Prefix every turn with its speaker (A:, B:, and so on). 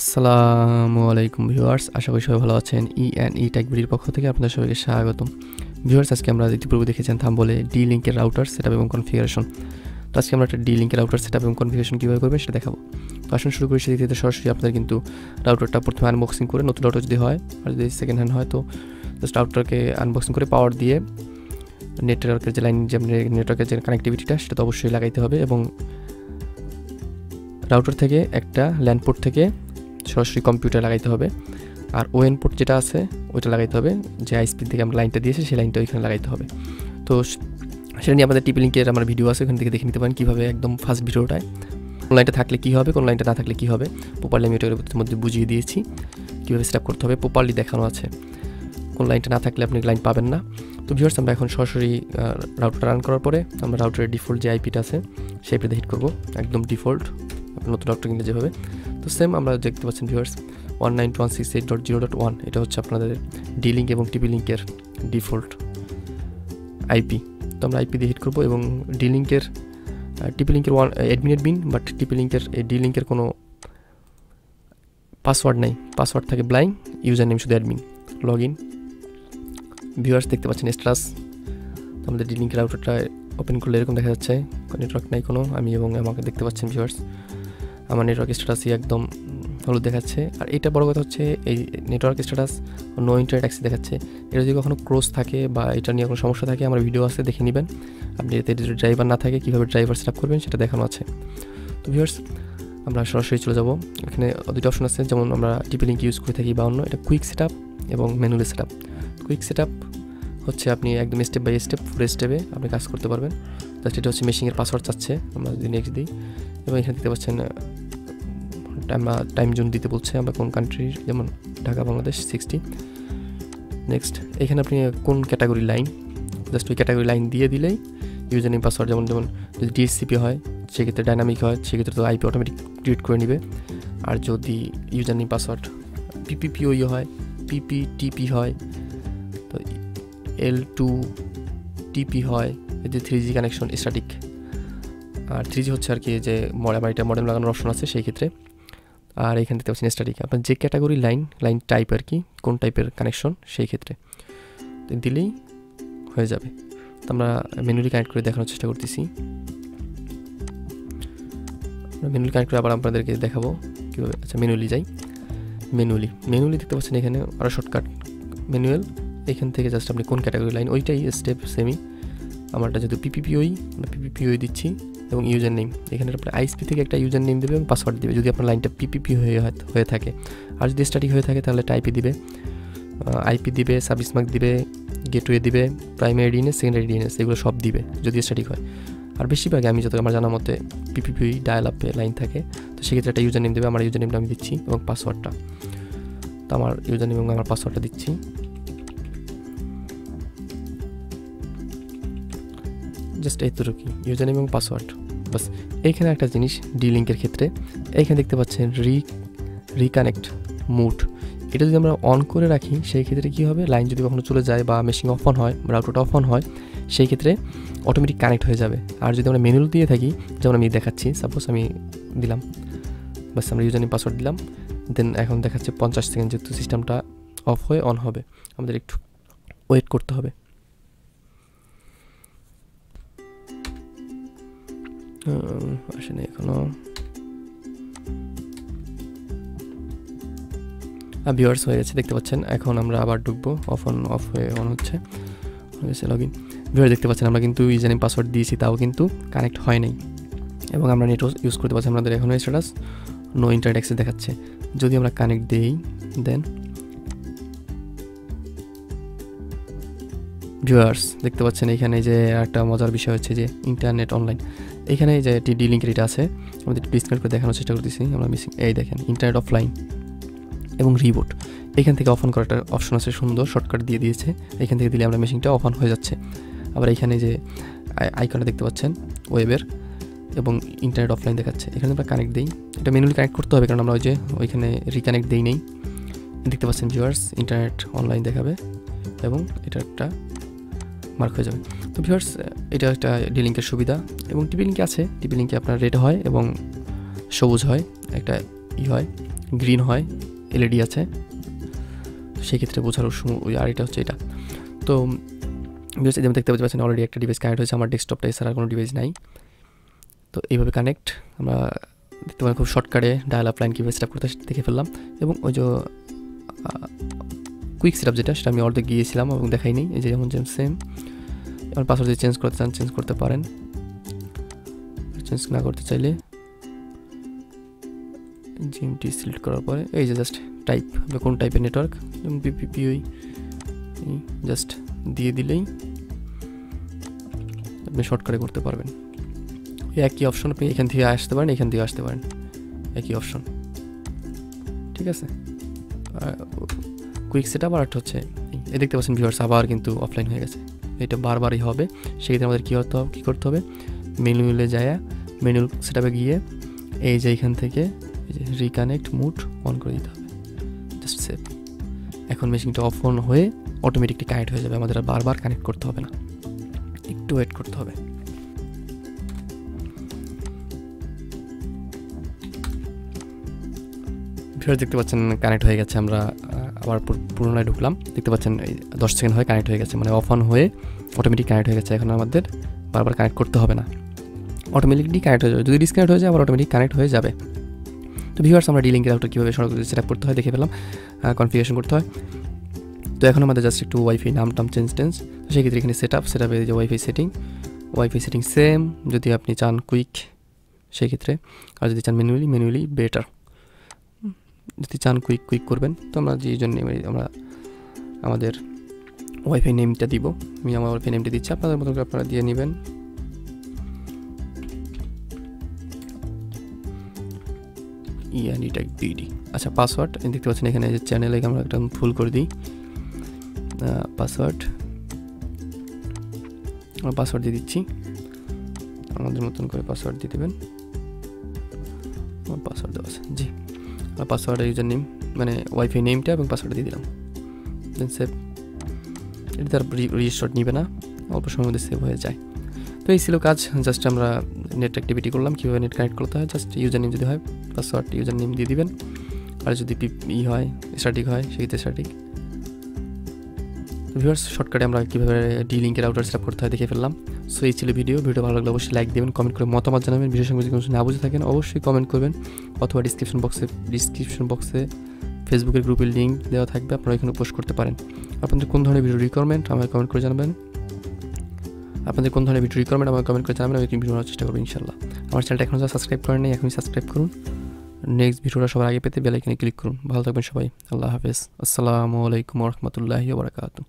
A: আসসালামু আলাইকুম ভিউয়ার্স, আশা করি সবাই ভালো আছেন। ই অ্যান্ড ই টেকবিডির পক্ষ থেকে আপনাদের সবাইকে স্বাগতম। ভিউয়ার্স, আজকে আমরা ইতিপূর্বে দেখেছেন থাম বলে ডি লিঙ্কের রাউটার সেট এবং কনফিগারেশন তো আজকে আমরা একটা ডি লিঙ্কের রাউটার সেট এবং কনফিগারেশন কীভাবে করবেন সেটা দেখাবো। তো আসুন শুরু করি, সেদিক থেকে সরাসরি আপনাদের কিন্তু রাউটারটা প্রথমে আনবক্সিং করে, নতুন রাউটার যদি হয়, আর যদি সেকেন্ড হ্যান্ড হয়, তো জাস্ট রাউটারকে আনবক্সিং করে পাওয়ার দিয়ে নেটওয়ার্কের যে লাইন যে নেটওয়ার্কের যে কানেক্টিভিটিটা সেটা তো অবশ্যই লাগাইতে হবে এবং রাউটার থেকে একটা ল্যান্ড পোর্ট থেকে সরাসরি কম্পিউটার লাগাইতে হবে। আর ওএন পোর্ট যেটা আছে, ওইটা লাগাইতে হবে। যে আইসপি থেকে আমরা লাইনটা দিয়েছি, সেই লাইনটা ওইখানে লাগাইতে হবে। তো সেটা নিয়ে আমাদের টিপি লিঙ্কের আমার ভিডিও আছে, ওখান থেকে দেখে নিতে পারেন কীভাবে একদম ফার্স্ট ভিডিওটায়। কোন লাইনটা থাকলে কী হবে, কোন লাইনটা না থাকলে কী হবে প্রপারলি আমি ওটার মধ্যে বুঝিয়ে দিয়েছি। কীভাবে সেট করতে হবে প্রপারলি দেখানো আছে। কোন লাইনটা না থাকলে আপনি লাইন পাবেন না। তো ভিউয়ার্স আমরা এখন সরাসরি রাউটার রান করার পরে আমরা রাউটারের ডিফল্ট যে আইপিটা আছে, সেই আইপিতে হিট করব। একদম ডিফল্ট নতুন রাউটার কিনলে যেভাবে। তো সেম আমরা দেখতে পাচ্ছেন viewers one nine one six eight dot zero dot one এটা হচ্ছে আপনাদের ডি লিঙ্ক এবং টিপি লিঙ্কের ডিফল্ট আইপি তো আমরা আইপি দিয়ে হিট করব এবং ডি লিঙ্কের টিপি লিঙ্কের one admin admin but TP লিঙ্কের এই ডি লিঙ্কের কোনো পাসওয়ার্ড নেই। পাসওয়ার্ড থাকে ব্লাইং ইউজার নেম শুধু অ্যাডমিন লগ ইন ভিউয়ার্স দেখতে পাচ্ছেন স্ট্রাস আমাদের ডি লিঙ্কের আউটারটা ওপেন করলে এরকম দেখা যাচ্ছে নেটওয়ার্ক নাই কোনো, আমি এবং আমাকে দেখতে পাচ্ছেন ভিউয়ার্স আমার নেটওয়ার্ক স্ট্যাটাসই একদম হলুদ দেখাচ্ছে। আর এটা বড় কথা হচ্ছে, এই network status no internet access দেখাচ্ছে। এটা যদি কখনো ক্রোস থাকে বা এটা নিয়ে কোনো সমস্যা থাকে, আমার ভিডিও আছে, দেখে নেবেন। আপনি এতে যদি ড্রাইভার না থাকে, কীভাবে ড্রাইভার সেট করবেন, সেটা দেখানো আছে। তো ভিউয়ার্স আমরা সরাসরি চলে যাব। এখানে দুটো অপশন আছে, যেমন আমরা টিপি লিঙ্ক ইউজ করে থাকি বা অন্য। এটা কুইক সেট এবং ম্যানুয়ালি সেট কুইক সেট হচ্ছে আপনি একদম স্টেপ বাই স্টেপ ফুল স্টেপে আপনি কাজ করতে পারবেন। জাস্ট এটা হচ্ছে মেশিনের পাসওয়ার্ড চাচ্ছে। আমরা যদি নেক্সট দিই এবং এখানে দেখতে পাচ্ছেন আমরা টাইম জোন দিতে বলছে আমরা কোন কান্ট্রির যেমন ঢাকা, বাংলাদেশ সিক্সটি নেক্সট এখানে আপনি কোন ক্যাটাগরি লাইন জাস্ট ওই ক্যাটাগরি লাইন দিয়ে দিলেই ইউজার নেম পাসওয়ার্ড যেমন যেমন যদি ডিএসসিপি হয়, সেক্ষেত্রে ডাইনামিক হয়, সেক্ষেত্রে তো আইপি অটোমেটিক ক্রিয়েট করে নেবে। আর যদি ইউজার নেম পাসওয়ার্ড পিপিপিওই হয় পিপি টিপি হয়, তো এল টু টিপি হয় যে থ্রি জি কানেকশন স্ট্যাটিক আর থ্রি জি হচ্ছে আর কি যে এটা মডেম লাগানোর অপশন আছে সেই ক্ষেত্রে। আর এখান থেকে পাচ্ছেন স্ট্যাটিক আপনার যে ক্যাটাগরি লাইন লাইন টাইপ আর কি, কোন টাইপের কানেকশন সেই ক্ষেত্রে। দিলেই হয়ে যাবে। তো আমরা মেনুলি কানেক্ট করে দেখানোর চেষ্টা করতেছি। মেনুলি কানেক্ট করে আবার আপনাদেরকে দেখাবো কীভাবে। আচ্ছা মেনুলি যাই। মেনুলি মেনুলি দেখতে পাচ্ছেন এখানে আরও শর্টকাট ম্যানুয়াল এখান থেকে জাস্ট আপনি কোন ক্যাটাগরি লাইন ওইটাই স্টেপ সেমি আমারটা যেহেতু পিপিপিওই আমরা পিপিপিওই দিচ্ছি এবং ইউজার নেম এখানে আপনার আইসপি থেকে একটা ইউজার নেম দেবে এবং পাসওয়ার্ড দেবে, যদি আপনার লাইনটা পিপিপি হয়ে হয়ে থাকে। আর যদি স্টার্টিং হয়ে থাকে, তাহলে টাইপি দিবে। আইপি দিবে সার্ভিস মার্ক দিবে গেটওয়ে দিবে প্রাইমারি ডিএনএস সেকেন্ডারি ডিএনএস এগুলো সব দিবে, যদি স্টার্টিং হয়। আর বেশিরভাগ, আমি যত আমার জানা মতে পিপিপি ডায়াল আপে লাইন থাকে। তো সেক্ষেত্রে একটা ইউজার নেম দেবে, আমার ইউজার নেমটা আমি দিচ্ছি এবং পাসওয়ার্ডটা তো আমার ইউজার নেম এবং আমার পাসওয়ার্ডটা দিচ্ছি। জাস্ট এইটুকুই ইউজার এবং পাসওয়ার্ড বাস, এইখানে একটা জিনিস ডি লিঙ্কের ক্ষেত্রে, এইখানে দেখতে পাচ্ছেন রি রিকানেক্ট মুড এটা যদি আমরা অন করে রাখি, সেই ক্ষেত্রে কী হবে? লাইন যদি কখনো চলে যায় বা মেশিন অফ অন হয় রাউটারটা অফ অন হয়, সেই ক্ষেত্রে অটোমেটিক কানেক্ট হয়ে যাবে। আর যদি আমরা মেনুয়াল দিয়ে থাকি, যেমন আমি দেখাচ্ছি সাপোজ আমি দিলাম, বাস আমরা ইউজার নেম পাসওয়ার্ড দিলাম দেন এখন দেখাচ্ছে পঞ্চাশ সেকেন্ড যেহেতু সিস্টেমটা অফ হয়ে অন হবে। আমাদের একটু ওয়েট করতে হবে। আসেনি এখনও ভিউয়ার্স হয়ে গেছে, দেখতে পাচ্ছেন? এখন আমরা আবার ঢুকবো। অফ অন অফ হয়ে অন হচ্ছে। হয়েছে লগ ইন ভিউয়ার দেখতে পাচ্ছেন, আমরা কিন্তু ইউজার নেম পাসওয়ার্ড দিয়েছি, তাও কিন্তু কানেক্ট হয় নাই। এবং আমরা নেট ইউজ করতে পারছি আমাদের এখনও স্ট্যাটাস নো ইন্টারনেট অ্যাক্সেস দেখাচ্ছে। যদি আমরা কানেক্ট দিই দেন ভিউয়ার্স দেখতে পাচ্ছেন এখানে যে একটা মজার বিষয় হচ্ছে যে ইন্টারনেট অনলাইন এখানে যে ডি লিঙ্কের এটা আছে আমাদের ডিসকানেক্ট করে দেখানোর চেষ্টা করতেছি, আমরা মিসিং এই দেখেন ইন্টারনেট অফলাইন এবং রিবোট এখান থেকে অফ অন করাটা অপশন আছে, সুন্দর শর্টকাট দিয়ে দিয়েছে। এখান থেকে দিলে আমরা মেশিনটা অফ অন হয়ে যাচ্ছে। আবার এখানে যে আইকনটা দেখতে পাচ্ছেন, ওয়েবের এবং ইন্টারনেট অফলাইন দেখাচ্ছে। এখানে আমরা কানেক্ট দিই। এটা ম্যানুয়ালি কানেক্ট করতে হবে, কারণ আমরা ওই যে ওইখানে রিকানেক্ট দিই নেই। দেখতে পাচ্ছেন ভিউয়ার্স ইন্টারনেট অনলাইন দেখাবে এবং এটা একটা মার্ক হয়ে যাবে। তো ভিউয়ার্স এটা একটা ডি লিঙ্কের সুবিধা এবং টিভি লিঙ্কে আছে। টিভি লিঙ্কে আপনার রেড হয় এবং সবুজ হয়, একটা ই হয় গ্রিন হয় এলইডি আছে। সেই ক্ষেত্রে বোঝার আর এটা হচ্ছে এটা। তো যেমন দেখতে পাচ্ছেন অলরেডি একটা ডিভাইস কানেক্ট হয়েছে, আমার ডেস্কটপটা এছাড়া কোনো ডিভাইস নাই। তো এইভাবে কানেক্ট আমরা দেখতে পাই খুব শর্টকাটে ডায়াল আপ লাইন কীভাবে সেট করতে দেখে ফেললাম। এবং ওই যে কুইক সেট যেটা, সেটা আমি অর্ধেক গিয়েছিলাম এবং দেখাইনি। এই যে যেমন যেমন সেম এবার পাসওয়ার্ড চেঞ্জ করতে চান চেঞ্জ করতে পারেন। চেঞ্জ না করতে চাইলে জিএমটি সিলেক্ট করার পরে, এই যে জাস্ট টাইপ কোন টাইপের নেটওয়ার্ক যেমন পিপিপিওই জাস্ট দিয়ে দিলেই আপনি শর্টকাটে করতে পারবেন। একই অপশন আপনি এখান থেকে আসতে পারেন, এখান থেকে আসতে পারেন। একই অপশন ঠিক আছে? কুইক সেট আপ আর একটা হচ্ছে এ দেখতে পাচ্ছেন ভিউয়ার্স আবার কিন্তু অফলাইন হয়ে গেছে। এটা বারবারই হবে। সেক্ষেত্রে আমাদের কী হতে হবে, কী করতে হবে? মেনুলে যায় মেনু সেটআপে গিয়ে এই যে এখান থেকে রিকানেক্ট মুড অন করে দিতে হবে। জাস্ট সেভ এখন মেশিনটা অফ অন হয়ে অটোমেটিকলি কানেক্ট হয়ে যাবে। আমাদের আর বারবার কানেক্ট করতে হবে না। একটু ওয়েট করতে হবে। ভিডিও দেখতে পাচ্ছেন কানেক্ট হয়ে গেছে। আমরা আবার পুনরায় ঢুকলাম। দেখতে পাচ্ছেন, এই দশ সেকেন্ড হয়ে কানেক্ট হয়ে গেছে। মানে অফ অন হয়ে অটোমেটিক কানেক্ট হয়ে গেছে। এখন আমাদের বারবার কানেক্ট করতে হবে না। অটোমেটিকলি কানেক্ট হয়ে যাবে। যদি ডিসকানেক্ট হয়ে যায়, আবার অটোমেটিক কানেক্ট হয়ে যাবে। তো ভিউয়ার্স আমরা ডিলিঙ্ক রাউটার কীভাবে সরাসরি সেট করতে হয়, দেখে পেলাম কনফিগারেশন করতে হয়। তো এখন আমাদের জাস্ট একটু ওয়াইফাই নাম টাম চেঞ্জ টেঞ্জ। তো সেক্ষেত্রে এখানে সেট আপ সেট আপে যে wifi setting wifi setting same যদি আপনি চান কুইক সেক্ষেত্রে। আর যদি চান ম্যানুয়ালি ম্যানুয়ালি বেটার যদি চান কুইক কুইক করবেন, তো আমরা যে জন্য আমরা আমাদের ওয়াইফাই নেমটা দিব। আমি আমার ওয়াইফাই নেমটা দিচ্ছি, আপনাদের মতো আপনারা দিয়ে নেবেন। ইয়ানিটা বিডি আচ্ছা পাসওয়ার্ড দেখতে পাচ্ছেন এখানে যে চ্যানেলে আমরা একটা ফুল করে দিই। পাসওয়ার্ড আমরা পাসওয়ার্ড দিয়ে দিচ্ছি। আমাদের মতন করে পাসওয়ার্ড দিয়ে দেবেন। আমার পাসওয়ার্ড দেওয়া আছে। জি। পাসওয়ার্ড ইউজার নেম মানে ওয়াইফাই নেমটা এবং পাসওয়ার্ডটা দিয়ে দিলাম। দেন সেভ এটা তার রেজিস্টার নিবে না, অল্প সময়ের মধ্যে সেভ হয়ে যায়। তো এই ছিল কাজ জাস্ট আমরা নেট অ্যাক্টিভিটি করলাম, কীভাবে নেট কানেক্ট করতে হয় জাস্ট ইউজার নেম যদি হয় পাসওয়ার্ড ইউজার নেম দিয়ে দিবেন। আর যদি ই হয় স্ট্যাটিক হয়, সেক্ষেত্রে স্ট্যাটিক ভিউয়ার্স, শর্টকাটে আমরা কীভাবে ডি লিঙ্কের আউটার সেট করতে হয় দেখে ফেললাম। সো এই ছিল ভিডিও ভিডিও ভালো লাগলে অবশ্যই লাইক দেবেন কমেন্ট করে মতামত জানাবেন। ভিডিও সঙ্গে যদি কোনো না বুঝে থাকেন, অবশ্যই কমেন্ট করবেন। অথবা ডিসক্রিপশন বক্সে ডিসক্রিপশন বক্সে ফেসবুকের গ্রুপের লিঙ্ক দেওয়া থাকবে, আপনারা এখানে পোস্ট করতে পারেন। আপনাদের কোন ধরনের ভিডিও রিকোয়ারমেন্ট আমাকে কমেন্ট করে জানাবেন। আপনাদের কোন ধরনের ভিডিও রিকোয়ারমেন্ট আমাকে কমেন্ট করে জানাবেন, আমি ভিডিও চেষ্টা করব ইনশাল্লাহ আমার চ্যানেলটা এখন যারা সাবস্ক্রাইব করেন নেই, এখনই সাবস্ক্রাইব করুন। নেক্সট ভিডিওটা সবার আগে পেতে বেলাইকানে ক্লিক করুন। ভালো থাকবেন সবাই। আল্লাহ হাফেজ। আসসালামু আলাইকুম রহমতুল্লাহি বারকাতু